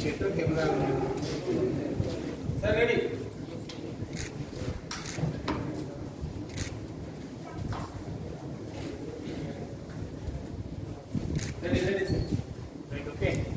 क्षेत्र camera sir ready ready ready sir okay